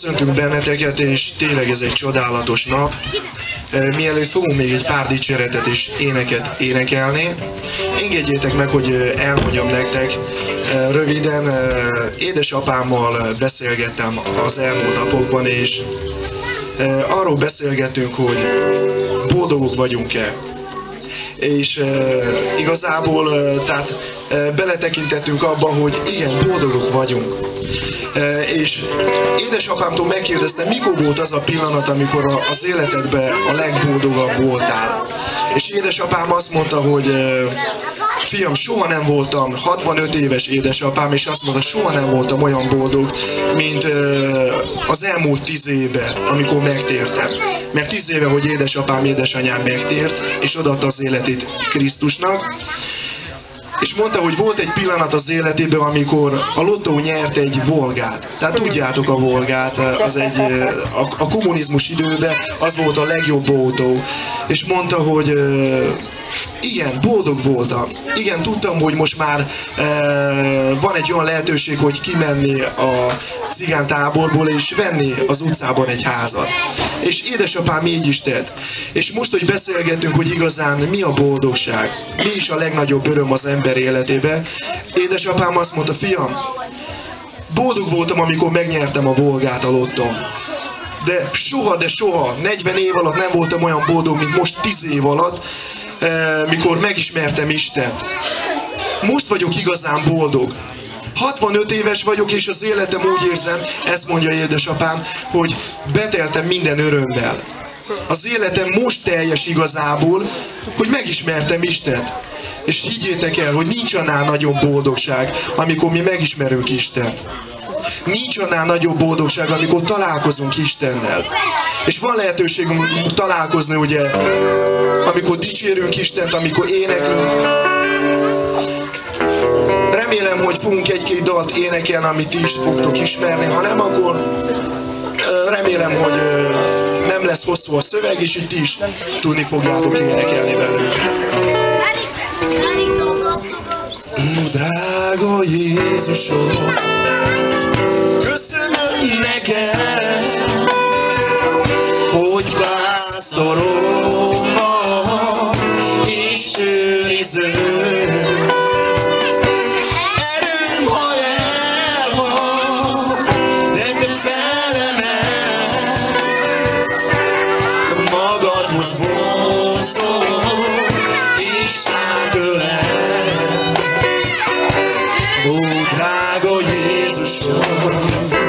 Köszöntünk benneteket, és tényleg ez egy csodálatos nap. E, Mielőtt fogunk még egy pár dicséretet és éneket énekelni, engedjétek meg, hogy e, elmondjam nektek e, röviden. Édesapámmal beszélgettem az elmúlt napokban, és arról beszélgetünk, hogy boldogok vagyunk-e és igazából tehát beletekintettünk abba, hogy igen, boldogok vagyunk. És édesapámtól megkérdeztem, mikor volt az a pillanat, amikor az életedben a legboldogabb voltál. És édesapám azt mondta, hogy fiam, soha nem voltam, 65 éves édesapám, és azt mondta, soha nem voltam olyan boldog, mint az elmúlt 10 évben, amikor megtértem. Mert 10 éve, hogy édesapám, édesanyám megtért, és odaadta az életét Krisztusnak, és mondta, hogy volt egy pillanat az életében, amikor a lottó nyert egy volgát. Tehát tudjátok a volgát, az egy, a, a kommunizmus időben az volt a legjobb autó. És mondta, hogy igen, boldog voltam. Igen, tudtam, hogy most már e, van egy olyan lehetőség, hogy kimenni a cigántáborból és venni az utcában egy házat. És édesapám így is tett. És most, hogy beszélgetünk, hogy igazán mi a boldogság, mi is a legnagyobb öröm az ember életében, édesapám azt mondta, fiam, boldog voltam, amikor megnyertem a Volgát a lotton de soha, de soha, 40 év alatt nem voltam olyan boldog, mint most 10 év alatt, eh, mikor megismertem Istent. Most vagyok igazán boldog. 65 éves vagyok, és az életem úgy érzem, ezt mondja édesapám, hogy beteltem minden örömmel. Az életem most teljes igazából, hogy megismertem Istent. És higgyétek el, hogy nincs annál nagyobb boldogság, amikor mi megismerünk Istent. Nincs annál nagyobb boldogság, amikor találkozunk Istennel. És van lehetőségünk találkozni, ugye, amikor dicsérünk Istent, amikor éneklünk. Remélem, hogy fogunk egy-két dalt énekelni, amit ti is fogtok ismerni, ha nem, akkor remélem, hogy nem lesz hosszú a szöveg, és itt is tudni fogjátok énekelni Jézusom, köszönöm neked, drága Jézusom,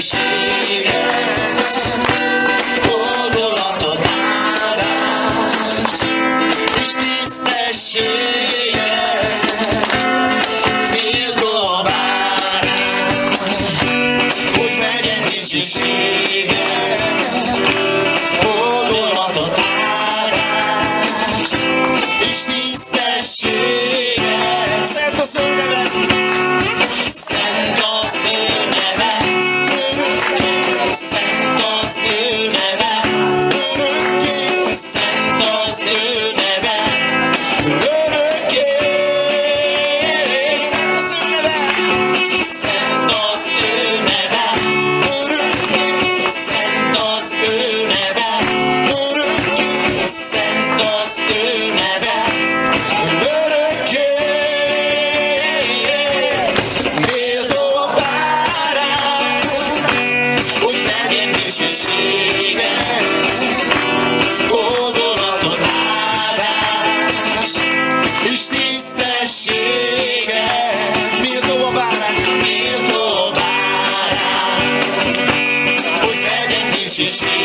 shaken. she, she.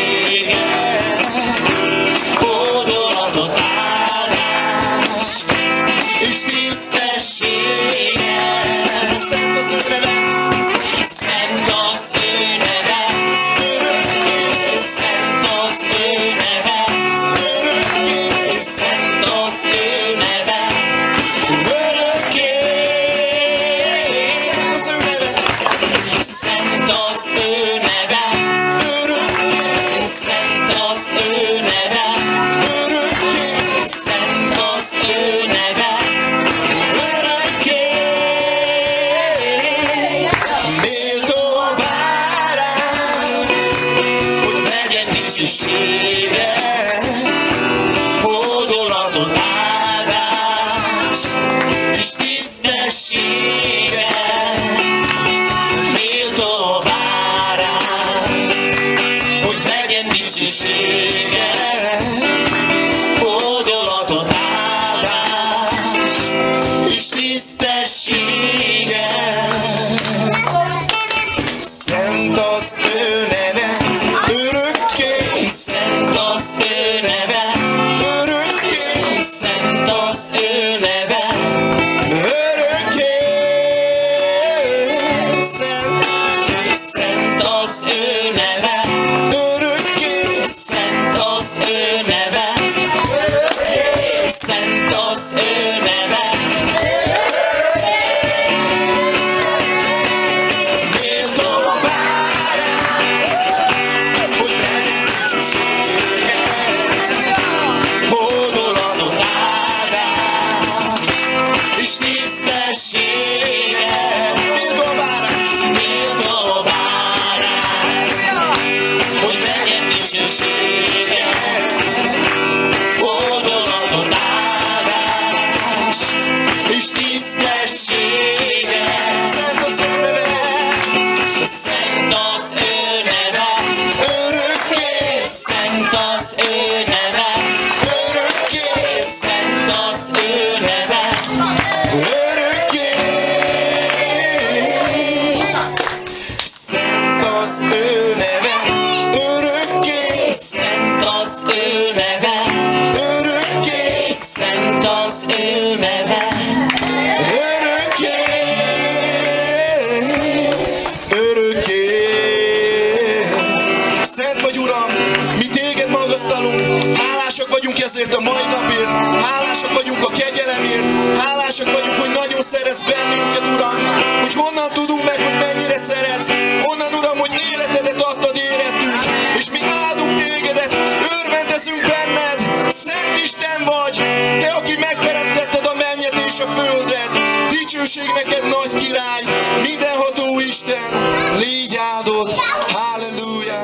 ezért a mai napért, hálásak vagyunk a kegyelemért, hálásak vagyunk, hogy nagyon szeretsz bennünket, Uram, hogy honnan tudunk meg, hogy mennyire szeretsz, honnan, Uram, hogy életedet adtad érettünk, és mi áldunk tégedet, örvendezünk benned, Szent Isten vagy, te, aki megteremtetted a mennyet és a földet, dicsőség neked, nagy király, mindenható Isten, légy áldott, halleluja!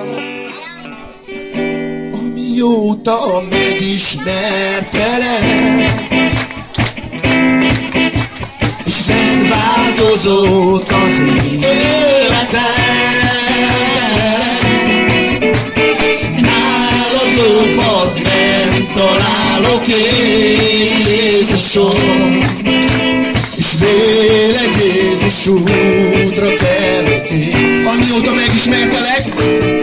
Amióta megismertem, ismertelen És sem változott az én életem Nálad jobb az nem találok én Jézusom És véled Jézus útra kellettél Amióta megismertelek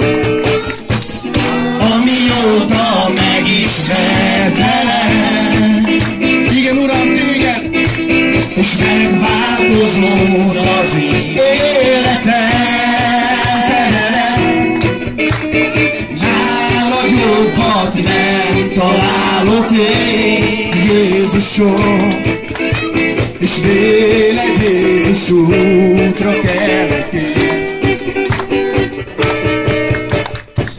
húzód az életem. Nálad jobbat nem találok én, Jézusom, és véled Jézus útra kellek én.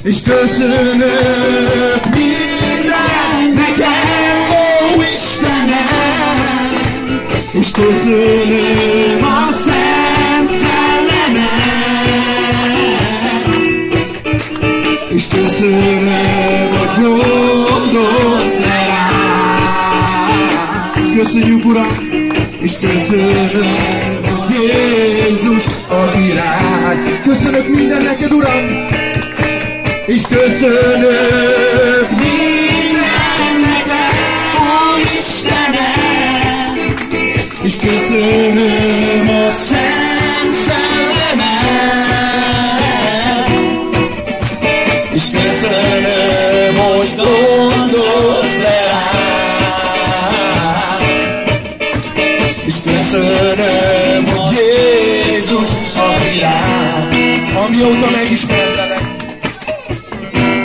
És köszönök minden neked, ó Istenem, és köszönök szőre, vagy gondoz rá. Köszönjük, Uram, és köszönöm, hogy Jézus a király. Köszönök minden neked, Uram, és köszönöm. úgy a világ, amióta megismertelek.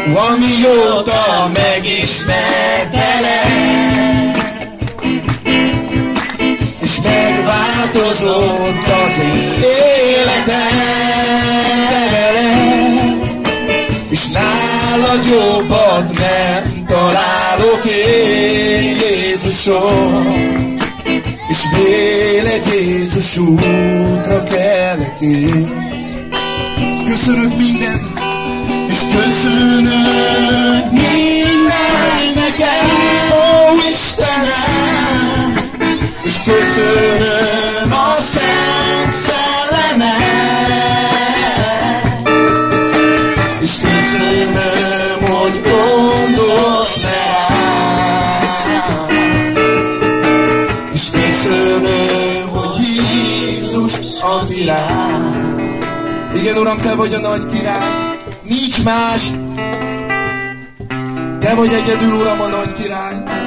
Amióta megismertelek, és megváltozott az életem te veled, és nálad jobbat nem találok én, Jézusom. Chuchu, troquela más. Te vagy egyedül, Uram, a nagy király.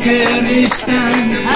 Az Úristen,